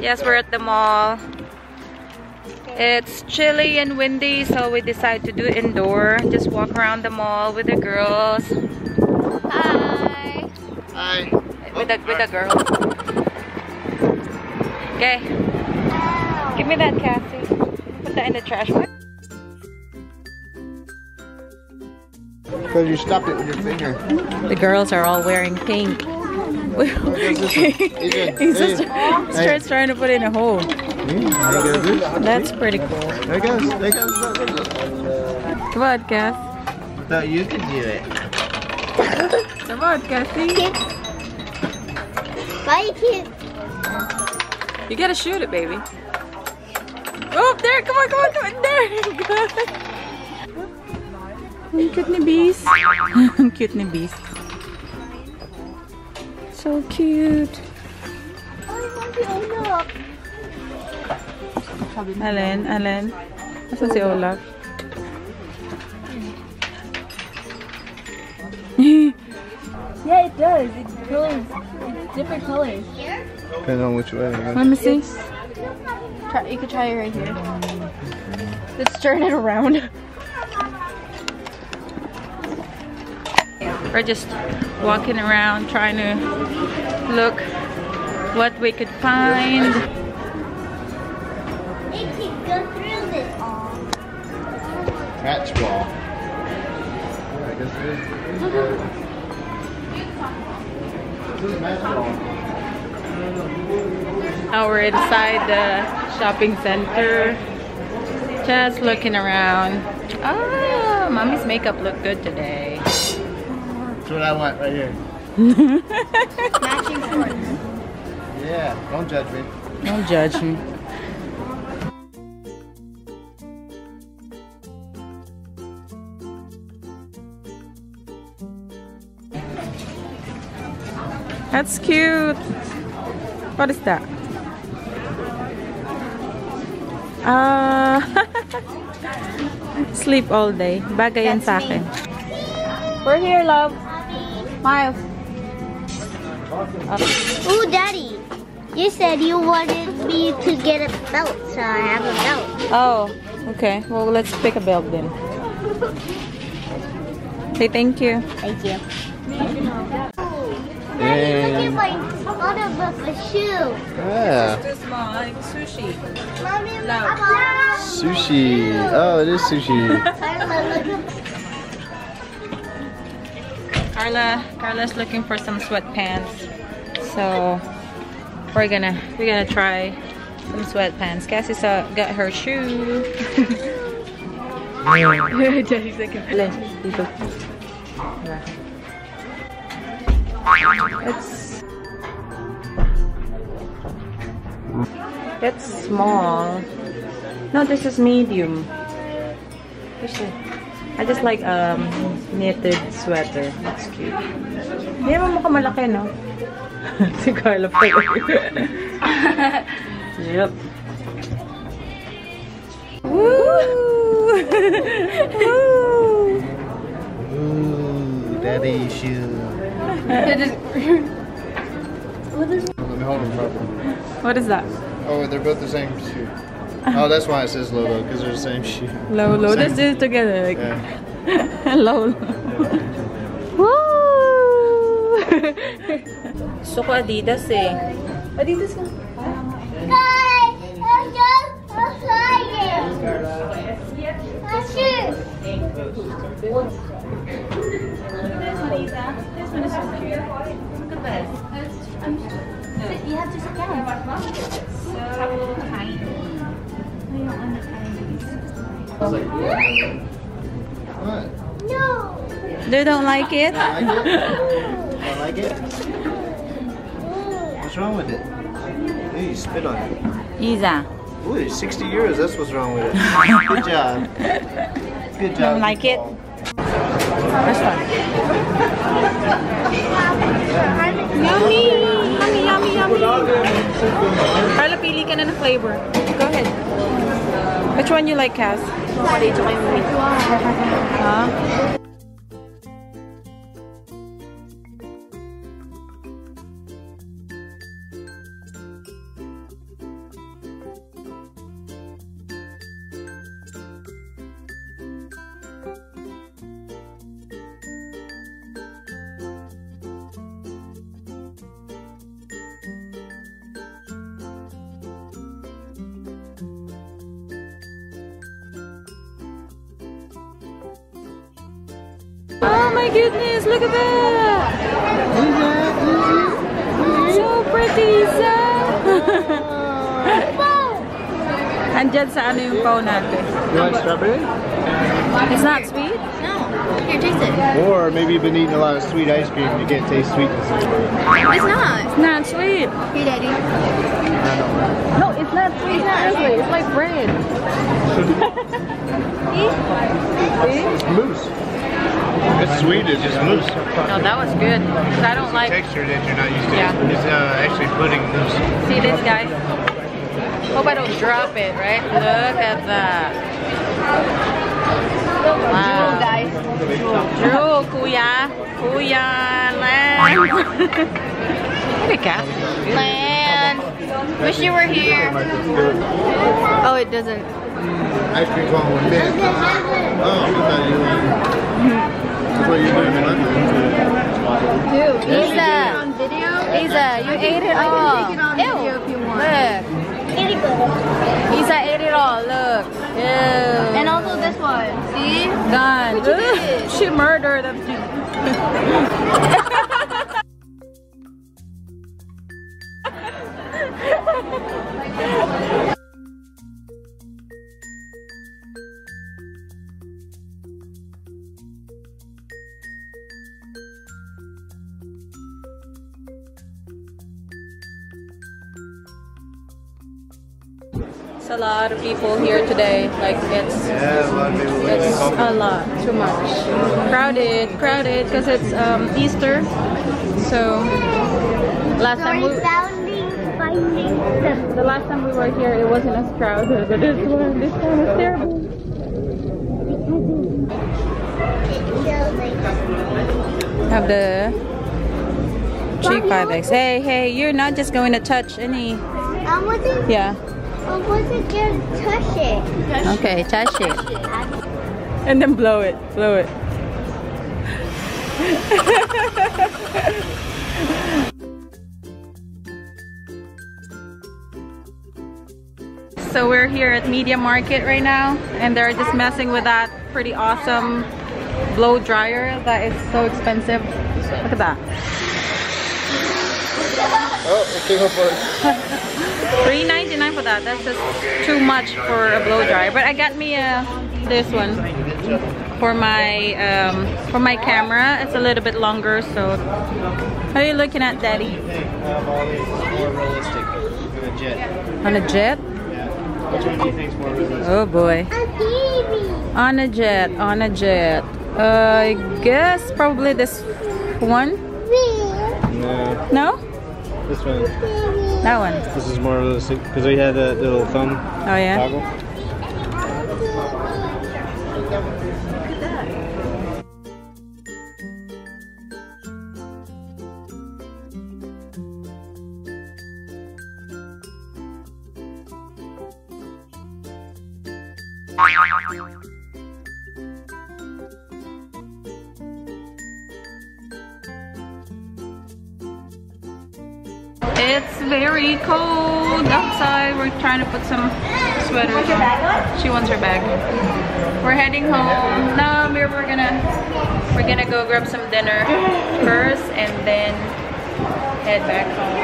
Yes, we're at the mall. It's chilly and windy, so we decided to do indoor. Just walk around the mall with the girls. Hi. Hi. With the with the girls. Okay. Give me that, Cassie. Put that in the trash. Because you stopped it with your finger. The girls are all wearing pink. He's just starts trying to put in a hole. That's pretty cool. There it goes. There goes. Come on, Cass. Thought you could do it. Come on, Cassie. Why you can't? You gotta shoot it, baby. Oh, there! Come on, come on, come on! There! Ang cute ni Beast. Cute ni Beast. So cute. I want to look. Alin, Alin. Asan si Olaf? Yeah, it does. It goes it's different colors. Depends on which way. Let me see. Try, you could try it right here. Let's turn it around. We're just walking around trying to look what we could find. It can go through this. Match ball. I guess it is. This is match oh, ball. Now we're inside the shopping center. Just looking around. Oh, mommy's makeup looked good today. That's what I want right here. Matching shorts. Yeah, don't judge me. Don't judge me. That's cute. What is that? Ah, sleep all day. Bagay yan sa akin. We're here, love. Miles. Uh, ooh, Daddy. You said you wanted me to get a belt, so I have a belt. Oh, okay. Well, let's pick a belt then. Say thank you. Thank you. Daddy, look at my other book, a shoe. Yeah. Too small, like sushi. Mommy, No. Sushi. Oh, it is sushi. Carla, Carla's looking for some sweatpants. So we're gonna we're gonna try some sweatpants. Cassie saw got her shoe. It's it's small. No, this is medium. I just like um knitted sweater. That's cute. Hindi naman mukhang malaki, no? si Carla pa Yep. Woo! Woo! Ooh, daddy shoe. Let me hold them properly. What is that? Oh, they're both the same shoe. Oh, that's why it says Lolo, because they're the same shoe. Lolo. Same. Let's do it together. Like, Yeah. Lolo. Woo! Gusto ko Adidas eh. Adidas ka. No. They don't like it? I like it. I like it. What's wrong with it? Ooh, you spit on it. Isa. Ooh, 60 euros. That's what's wrong with it. Good job. Good job. Don't like it? This one. Yummy! Yummy, yummy, yummy! Carla, pili ka na ng flavor. Go ahead. Which one you like, Cass? Huh? Oh my goodness, look at that! So pretty, Isa! Andyan sa ano yung pau natin. You like strawberry? It's not sweet? No. Here, taste it. Or maybe you've been eating a lot of sweet ice cream and you can't taste sweetness anymore. It's not. It's not sweet. Here, Daddy. No, it's not sweet. It's not. Seriously, it's like bread. See? It's mousse. It's sweet, it's just mousse. No, that was good. 'Cause I don't like. Texture that you're not used to. Yeah. It's uh, actually pudding mousse. See this, guys? Hope I don't drop it, right? Look at that. Wow. guys. Drew, kuya. Kuya, land. Look at Cass. Land. Wish you were here. Oh, it doesn't. Ice cream cone with mint. Oh, I thought you were That's what you're doing in London. Dude, Isa. Isa, you ate it all. Ew. Look. Pretty good. Isa ate it all. Look. Ew. And also this one. See? Gone. What? She murdered them. lot of people here today. Like it's Yeah, a lot of people It's a lot, too much. Crowded, crowded, because it's um, Easter. So last time we, sounding, finding the last time we were here, it wasn't as crowded, but this one, this one is terrible. Have the cheap five X. Hey, hey, you're not just going to touch any. Yeah. I wasn't gonna touch it. Okay, touch it. And then blow it, blow it. so we're here at Media Market right now and they're just messing with that pretty awesome blow dryer that is so expensive. Look at that. Oh, it came up for $3.99 for that. That's just too much for a blow dryer. But I got me a this one for my um, for my camera. It's a little bit longer. So, how are you looking at, Daddy? more realistic than a jet. On a jet? Which one do you think is more realistic? Oh boy. On a jet. On a jet. Uh, I guess probably this one. No, No, this one. that one. This is more of realistic because we had that little thumb Oh yeah. toggle. It's very cold outside. We're trying to put some sweaters on. She wants her bag. We're heading home. No, we're, we're gonna we're gonna go grab some dinner first and then head back home.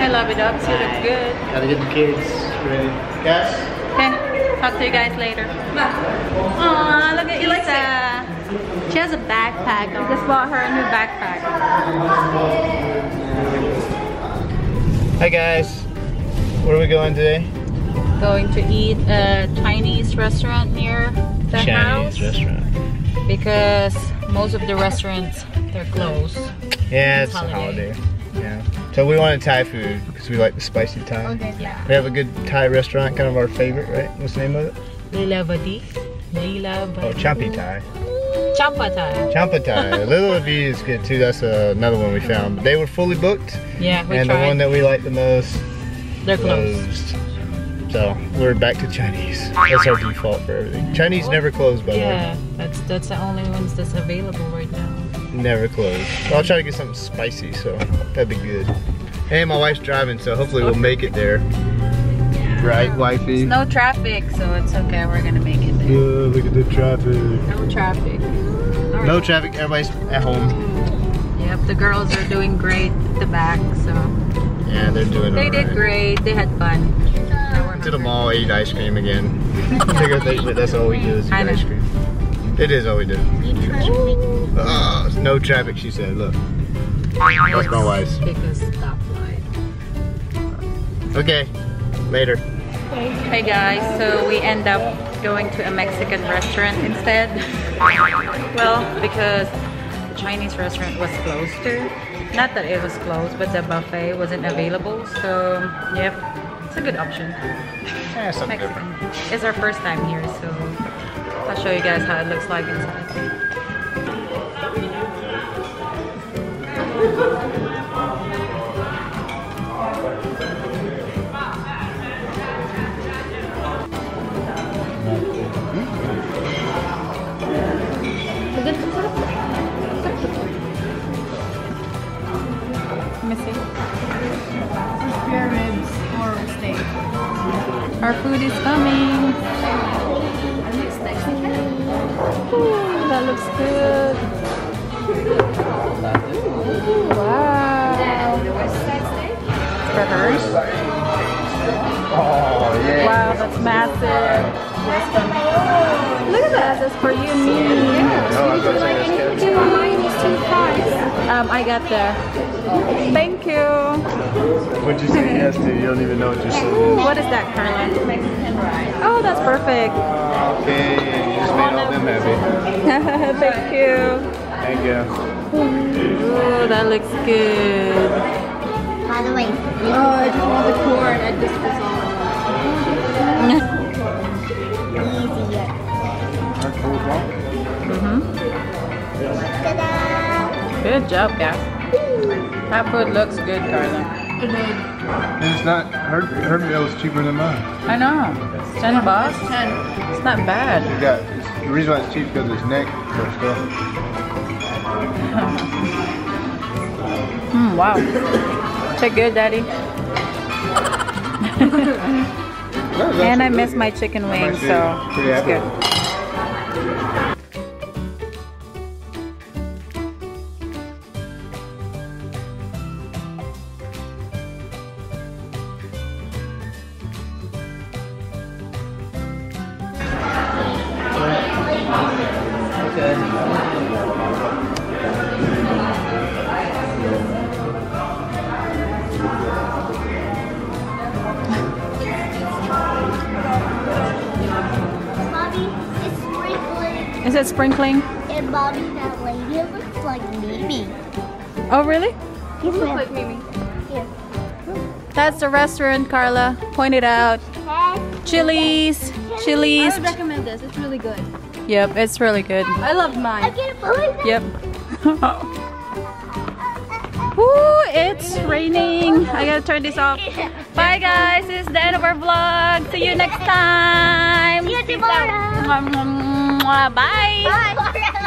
I love it up. She looks good. Gotta get the kids ready. Guys, Okay, talk to you guys later. Aw, look at you, Lisa. She has a backpack. I just bought her a new backpack. hi guys. Where are we going today? Going to eat a Chinese restaurant near the house Chinese restaurant. because most of the restaurants they're closed. Yeah, It's it's, a holiday. holiday. Yeah. So we wanted Thai food because we like the spicy Thai. Okay. Yeah. We have a good Thai restaurant, kind of our favorite, right? What's the name of it? Lila Vadi. Lila Oh, Vadi. Thai. Thai. Champa Thai. Little V is good too. That's uh, another one we found. They were fully booked, Yeah, we and the one that we liked the most they're closed. closed. So we're back to Chinese. That's our default for everything. Chinese never closed, by the Yeah, that's that's the only ones that's available right now. Never closed. I'll try to get something spicy, so that'd be good. And my wife's driving, so hopefully we'll make it there. Right, wifey? No traffic, so it's okay. We're gonna make it there. Yeah, look at the traffic. No traffic. No traffic, everybody's at home. Mm-hmm. Yep, the girls are doing great at the back, so Yeah, they're doing they did alright. great. They had fun. Now we're To the mall, ate ice cream again. Figure they- but that's all we do is eat ice cream. It is all we do. You trying to make Oh, no traffic, she said. Look. That's my wife's. Because stoplight. Okay, later. Hey guys, so we end up going to a Mexican restaurant instead. well, because the Chinese restaurant was closed too. Not that it was closed, but the buffet wasn't available. So, yep, it's a good option. Yeah, something Mexican. different. It's our first time here, so I'll show you guys how it looks like inside. Our food is coming. I mixed Mexican. Ooh, that looks good. Wow. Side steak. For hers? Oh, yeah. Wow, that's massive. Look at that. That's for you and me. Um, I got there. Thank you. What'd you say yes to? You don't even know what you're saying. What is that, Carla? Mexican rice. Oh, that's perfect. Okay, you just made all them happy. Thank you. Thank you. Ooh, that looks good. By the way, Oh, I just want the corn. I just was all. easy yet. hmm Ta-da! Good job, guys. That food looks good, Carla. And it's not, her, her meal is cheaper than mine. I know. It's 10 bucks. Ten. It's not bad. You got, the reason why it's cheap is because it's neck for stuff. Mm, wow. Is it good, Daddy? and I miss my chicken wings, so Pretty it's good. Is Is it sprinkling? and Bobby, that lady looks like Mimi. Oh, really? You Look like Mimi. That's the restaurant, Carla. Pointed out. Chili's. I Chili's. would recommend this. It's really good. Yep, it's really good. I loved I mine. can't believe it. Yep. Ooh, it's raining. I gotta turn this off. Bye guys, this is the end of our vlog. See you next time. See you tomorrow. Bye. Bye.